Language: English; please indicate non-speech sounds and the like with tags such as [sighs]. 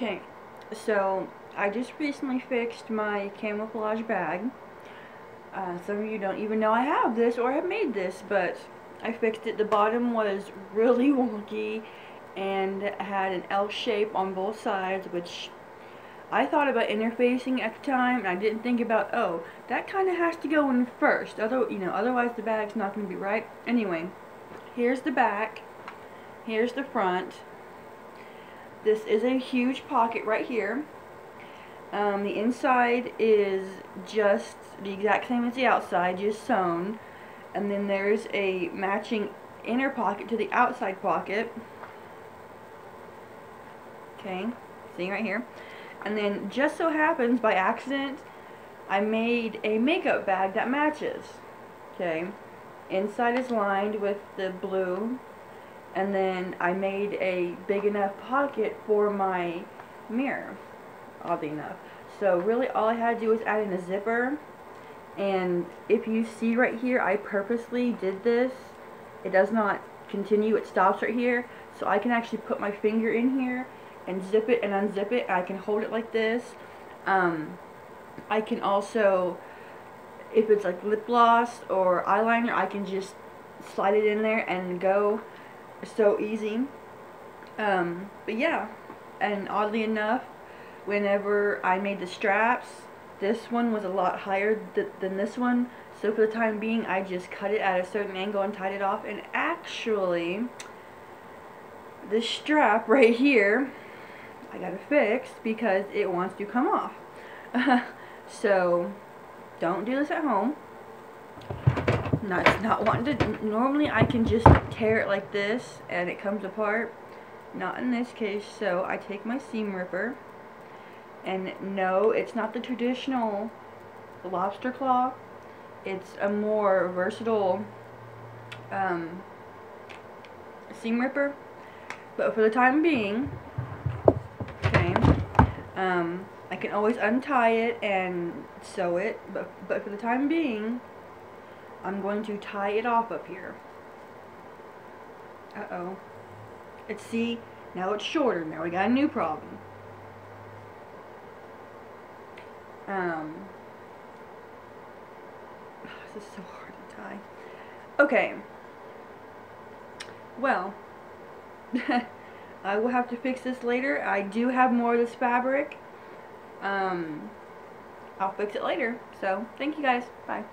Okay, so I just recently fixed my camouflage bag. Uh, some of you don't even know I have this or have made this, but I fixed it. The bottom was really [laughs] wonky and had an L shape on both sides, which I thought about interfacing at the time, and I didn't think about, oh, that kind of has to go in first. Other, you know, otherwise the bag's not going to be right. Anyway, here's the back. Here's the front. This is a huge pocket right here. Um, the inside is just the exact same as the outside, just sewn. And then there's a matching inner pocket to the outside pocket. Okay, seeing right here. And then just so happens by accident, I made a makeup bag that matches. Okay, inside is lined with the blue. And then I made a big enough pocket for my mirror, oddly enough. So really all I had to do was add in a zipper. And if you see right here, I purposely did this. It does not continue, it stops right here. So I can actually put my finger in here and zip it and unzip it. and I can hold it like this. Um, I can also, if it's like lip gloss or eyeliner, I can just slide it in there and go so easy. Um, but yeah, and oddly enough, whenever I made the straps, this one was a lot higher th than this one. So for the time being, I just cut it at a certain angle and tied it off. And actually, this strap right here I got it fixed because it wants to come off. [laughs] so, don't do this at home. Not, not wanting to, normally I can just tear it like this and it comes apart. Not in this case, so I take my seam ripper and no, it's not the traditional lobster claw. It's a more versatile um, seam ripper. But for the time being, um, I can always untie it and sew it, but, but for the time being, I'm going to tie it off up here. Uh-oh. Let's see, now it's shorter. Now we got a new problem. Um, [sighs] this is so hard to tie. Okay. Well, [laughs] I will have to fix this later. I do have more of this fabric. Um, I'll fix it later. So, thank you guys. Bye.